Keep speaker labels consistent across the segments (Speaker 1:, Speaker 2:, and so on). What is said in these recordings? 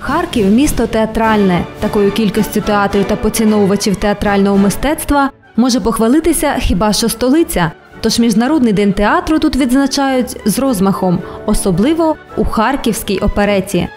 Speaker 1: Харків місто театральне. Такою кількістю театрів та поціновувачів театрального мистецтва може похвалитися хіба що столиця. Тож Міжнародний день театру тут відзначають з розмахом, особливо у Харківській опереті.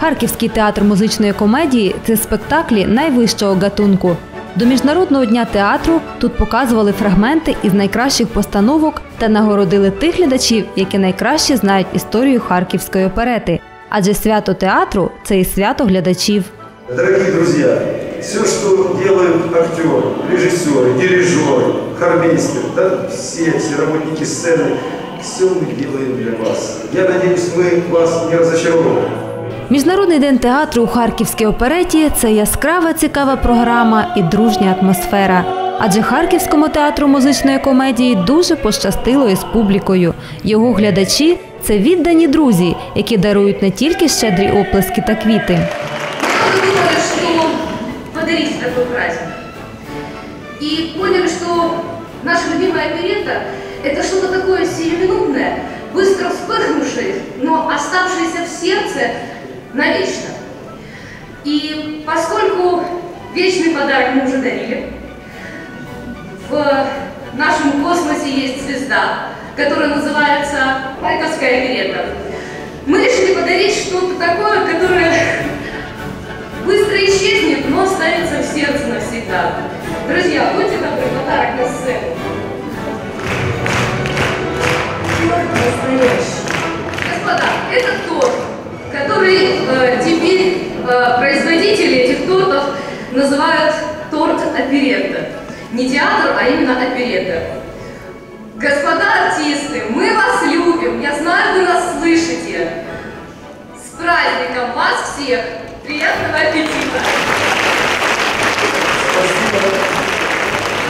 Speaker 1: Харківський театр музичної комедії це спектаклі найвищого гатунку. До Міжнародного дня театру тут показували фрагменти із найкращих постановок та нагородили тих глядачів, які найкраще знають історію харківської оперети. Адже свято театру це і свято глядачів.
Speaker 2: Дорогие друзья, все, что делают актеры, режиссеры, дирижеры, хормейстеры, да, все, все работники сцены, все мы делаем для вас. Я надеюсь, мы вас не разочаровываем.
Speaker 1: Міжнародний день театру у Харківській опереті це яскрава цікава програма і дружня атмосфера. Адже Харківському театру музичної комедії дуже пощастило із публікою. Його глядачі це віддані друзі, які дарують не тільки щедрі оплески та квіти.
Speaker 3: Мы думали, что подарить такой праздник. И поняли, что наша любимая оперетта – это что-то такое сиюминутное, быстро вспыхнувшее, но оставшееся в сердце навечно. И поскольку вечный подарок мы уже дарили, в нашем космосе есть звезда, которая называется Харьковская оперетта. Мы решили подарить что-то такое, которое быстро исчезнет, но останется в сердце навсегда. Друзья, будьте добры, подарок на сцену. Господа, это торт, который э, теперь э, производители этих тортов называют торт оперетта. Не театр, а именно оперетта. Господа артисты, мы вас любим, я знаю, вы нас слышите. С праздником вас всех! Приятного аппетита!
Speaker 2: Спасибо.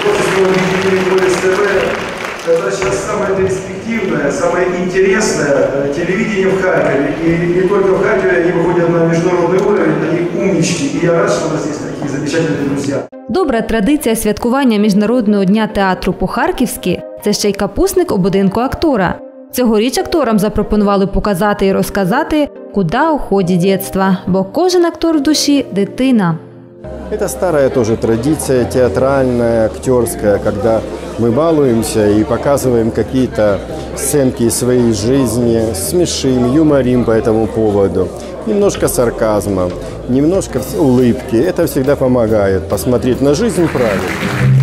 Speaker 2: Творческому объединению СТВ. Это сейчас самое перспективное, самое интересное э, телевидение в Харькове. И не только в Харькове, они выходят на международный уровень, они умнички. И я рад, что у нас есть такие замечательные друзья.
Speaker 1: Добра традиція святкування Міжнародного дня театру по-харківськи – це ще й капусник у будинку актора. Цьогоріч акторам запропонували показати і розказати, куди уходить дитинство, бо кожен актор в душі – дитина.
Speaker 4: Это старая тоже традиция театральная, актерская, когда мы балуемся и показываем какие-то сценки из своей жизни, смешим, юморим по этому поводу. Немножко сарказма, немножко вс- улыбки. Это всегда помогает посмотреть на жизнь правильно.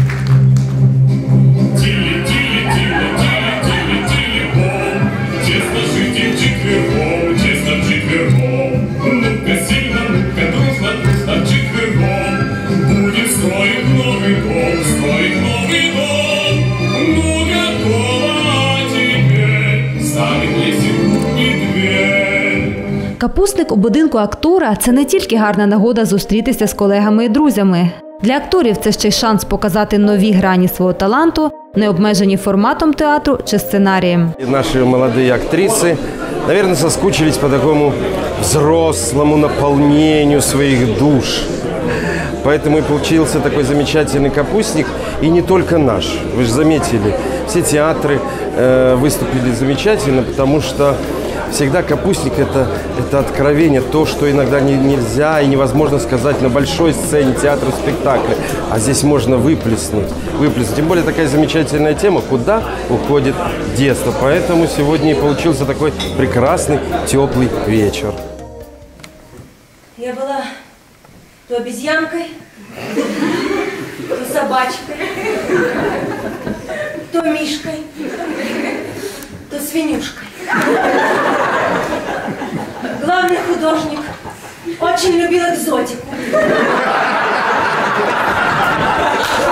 Speaker 1: Капустник у будинку актора це не тільки гарна нагода зустрітися з колегами і друзями. Для акторів це ще й шанс показати нові грані свого таланту, не обмежені форматом театру чи сценарієм.
Speaker 5: И Наши молодые актрисы, наверное, соскучились по такому взрослому наполнению своих душ. Поэтому и получился такой замечательный капустник. И не только наш. Вы же заметили, все театры э, выступили замечательно, потому что всегда капустник это, это откровение, то, что иногда не- нельзя и невозможно сказать на большой сцене театра, спектакля. А здесь можно выплеснуть, выплеснуть. Тем более такая замечательная тема, куда уходит детство. Поэтому сегодня и получился такой прекрасный, теплый вечер.
Speaker 6: Я была то обезьянкой, то собачкой, то мишкой, то свинюшкой. Главный художник очень любил экзотику.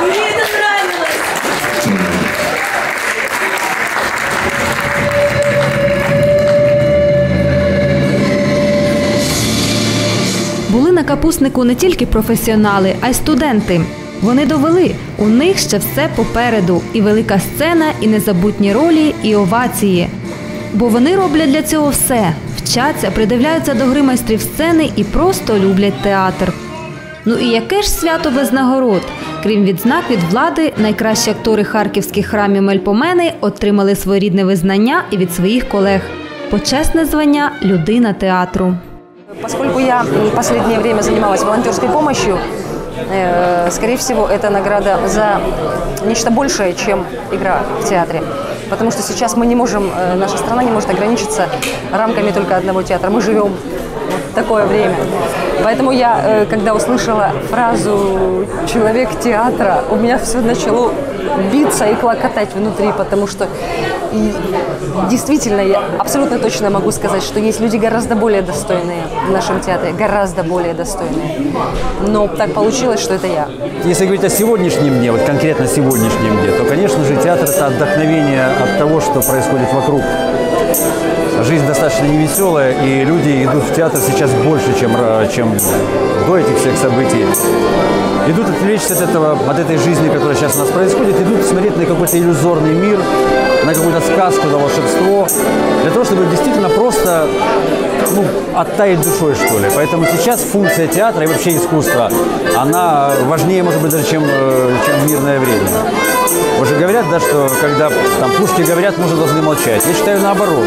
Speaker 6: Мне это нравилось.
Speaker 1: Були на капустнику не тільки професіонали, а й студенти. Вони довели, у них ще все попереду, і велика сцена, і незабутні ролі, і овації. Бо вони роблять для цього все: вчаться, придивляються до гри майстрів сцени і просто люблять театр. Ну і яке ж свято без нагород? Крім відзнак від влади, найкращі актори харківських храмів Мельпомени отримали своєрідне визнання і від своїх колег. Почесне звання людина театру.
Speaker 7: Поскольку я м, последнее время занималась волонтерской помощью, э, скорее всего, это награда за нечто большее, чем игра в театре. Потому что сейчас мы не можем, э, наша страна не может ограничиться рамками только одного театра. Мы живем в такое время. Поэтому я, э, когда услышала фразу «человек театра», у меня все начало биться и клокотать внутри, потому что и действительно, я абсолютно точно могу сказать, что есть люди гораздо более достойные в нашем театре, гораздо более достойные. Но так получилось, что это я.
Speaker 8: Если говорить о сегодняшнем дне, вот конкретно сегодняшнем дне, то, конечно же, театр – это отдохновение от того, что происходит вокруг. Жизнь достаточно невеселая, и люди идут в театр сейчас больше, чем, чем до этих всех событий. Идут отвлечься от, этого, от этой жизни, которая сейчас у нас происходит, идут смотреть на какой-то иллюзорный мир, на какую-то сказку, на волшебство, для того, чтобы действительно просто ну, оттаять душой, что ли. Поэтому сейчас функция театра и вообще искусства, она важнее, может быть, даже, чем, э, чем в мирное время. Уже говорят, да, что когда там пушки говорят, мужи должны молчать. Я считаю наоборот.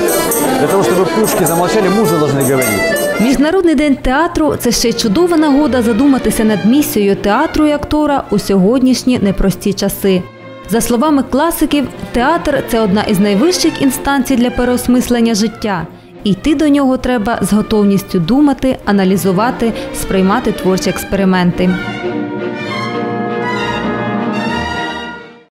Speaker 8: Для того, чтобы пушки замолчали, мужи должны говорить.
Speaker 1: Міжнародний день театру це ще й чудова нагода задуматися над місією театру і актора у сьогоднішні непрості часи. За словами класиків, театр це одна із найвищих інстанцій для переосмислення життя. І йти до нього треба з готовністю думати, аналізувати, сприймати творчі експерименти.